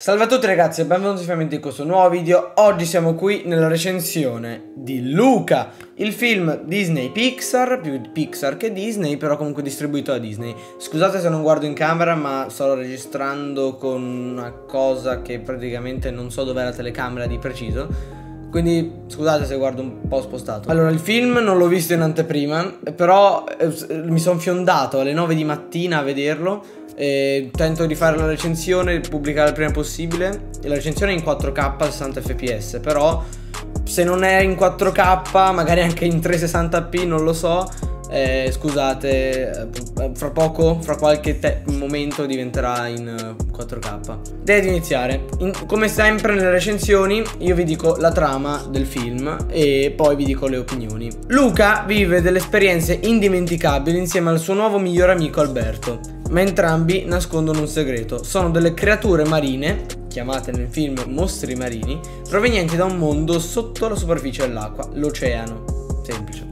Salve a tutti ragazzi e benvenuti finalmente in questo nuovo video. Oggi siamo qui nella recensione di Luca Il film Disney Pixar, più Pixar che Disney Però comunque distribuito da Disney. Scusate se non guardo in camera ma sto registrando con una cosa che praticamente non so dov'è la telecamera di preciso. Quindi scusate se guardo un po' spostato. Allora il film non l'ho visto in anteprima Però eh, mi sono fiondato alle 9 di mattina a vederlo e tento di fare la recensione, pubblicare il prima possibile. La recensione è in 4K 60 fps, però se non è in 4K, magari anche in 360p, non lo so. Eh, scusate, eh, fra poco, fra qualche momento diventerà in 4K. Eh, Direi di iniziare. In, come sempre nelle recensioni, io vi dico la trama del film e poi vi dico le opinioni. Luca vive delle esperienze indimenticabili insieme al suo nuovo migliore amico Alberto ma entrambi nascondono un segreto. Sono delle creature marine, chiamate nel film mostri marini, provenienti da un mondo sotto la superficie dell'acqua, l'oceano. Semplice.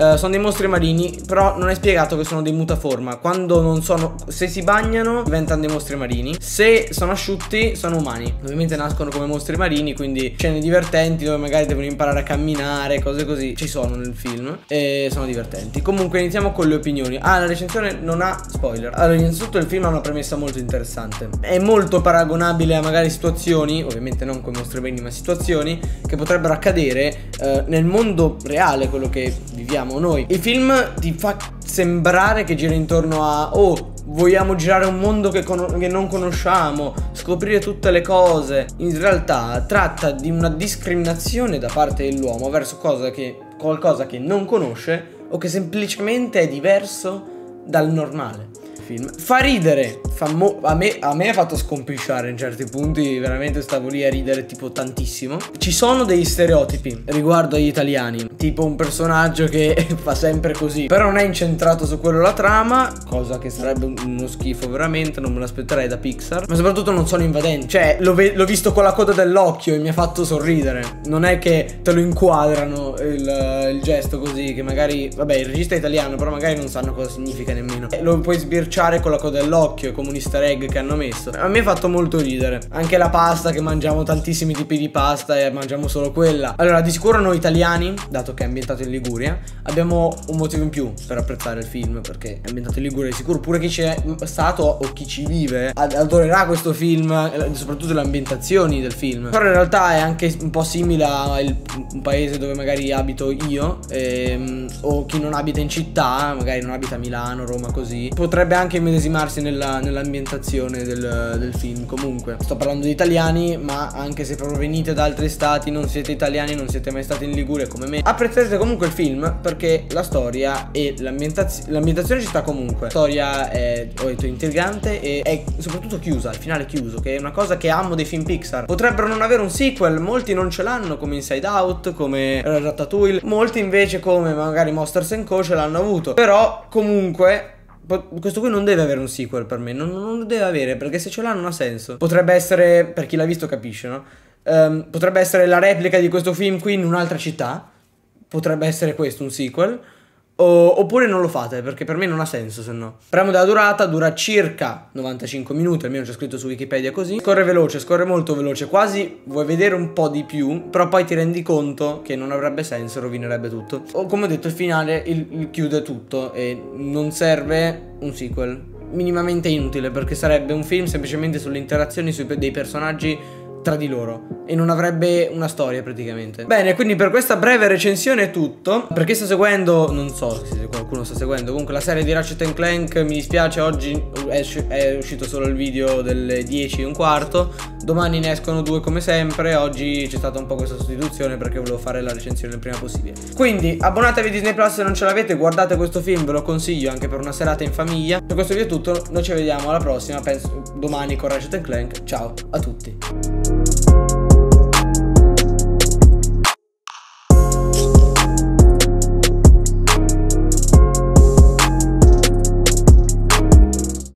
Uh, sono dei mostri marini, però non è spiegato che sono dei mutaforma. Quando non sono. Se si bagnano, diventano dei mostri marini. Se sono asciutti, sono umani. Ovviamente nascono come mostri marini, quindi scene divertenti dove magari devono imparare a camminare, cose così. Ci sono nel film. E sono divertenti. Comunque, iniziamo con le opinioni. Ah, la recensione non ha spoiler. Allora, innanzitutto, il film ha una premessa molto interessante. È molto paragonabile a magari situazioni, ovviamente non con mostri marini, ma situazioni che potrebbero accadere uh, nel mondo reale, quello che viviamo siamo noi. Il film ti fa sembrare che gira intorno a oh, vogliamo girare un mondo che, che, non conosciamo, scoprire tutte le cose. In realtà tratta di una discriminazione da parte dell'uomo verso che, qualcosa che non conosce o che semplicemente è diverso dal normale film. Fa ridere, a, me, a, me, ha fatto scompisciare in certi punti, veramente stavo lì a ridere tipo tantissimo. Ci sono degli stereotipi riguardo agli italiani, tipo un personaggio che fa sempre così, però non è incentrato su quello la trama, cosa che sarebbe uno schifo veramente, non me l'aspetterei da Pixar, ma soprattutto non sono invadenti, cioè l'ho visto con la coda dell'occhio e mi ha fatto sorridere, non è che te lo inquadrano il, il gesto così, che magari, vabbè il regista è italiano, però magari non sanno cosa significa nemmeno, lo puoi sbirciare con la coda dell'occhio, come un easter egg che hanno messo. A me ha fatto molto ridere. Anche la pasta, che mangiamo tantissimi tipi di pasta e mangiamo solo quella. Allora, di sicuro noi italiani, dato che è ambientato in Liguria, abbiamo un motivo in più per apprezzare il film, perché è ambientato in Liguria. Di sicuro pure chi c'è stato o chi ci vive adorerà questo film, soprattutto le ambientazioni del film. Però in realtà è anche un po' simile a un paese dove magari abito io, ehm, o chi non abita in città, magari non abita a Milano, Roma, così. Potrebbe anche immedesimarsi nella, nell'ambientazione del, del, film. Comunque, sto parlando di italiani, ma anche se provenite da altri stati, non siete italiani, non siete mai stati in Liguria come me, apprezzerete comunque il film perché la storia e l'ambientazio- l'ambientazione ci sta comunque. La storia è, ho detto, intrigante e è soprattutto chiusa, il finale chiuso, che è una cosa che amo dei film Pixar. Potrebbero non avere un sequel, molti non ce l'hanno, come Inside Out, come Ratatouille, molti invece come magari Monsters Co. ce l'hanno avuto. Però comunque questo qui non deve avere un sequel per me, non, non, lo deve avere perché se ce l'ha non ha senso. Potrebbe essere, per chi l'ha visto capisce, no? Um, potrebbe essere la replica di questo film qui in un'altra città, potrebbe essere questo un sequel. O, oppure non lo fate perché per me non ha senso se no. Parliamo della durata, dura circa 95 minuti, almeno c'è scritto su Wikipedia così. Scorre veloce, scorre molto veloce, quasi vuoi vedere un po' di più, però poi ti rendi conto che non avrebbe senso, rovinerebbe tutto. O come ho detto, il finale il, il chiude tutto e non serve un sequel. Minimamente inutile perché sarebbe un film semplicemente sulle interazioni dei personaggi tra di loro e non avrebbe una storia praticamente. Bene, quindi per questa breve recensione è tutto. Per chi sta seguendo, non so se qualcuno sta seguendo, comunque la serie di Ratchet Clank mi dispiace, oggi è, è uscito solo il video delle 10 e un quarto, domani ne escono due come sempre, oggi c'è stata un po' questa sostituzione perché volevo fare la recensione il prima possibile. Quindi abbonatevi a Disney Plus se non ce l'avete, guardate questo film, ve lo consiglio anche per una serata in famiglia. Per questo video è tutto, noi ci vediamo alla prossima, penso domani con Ratchet Clank, ciao a tutti. Thank you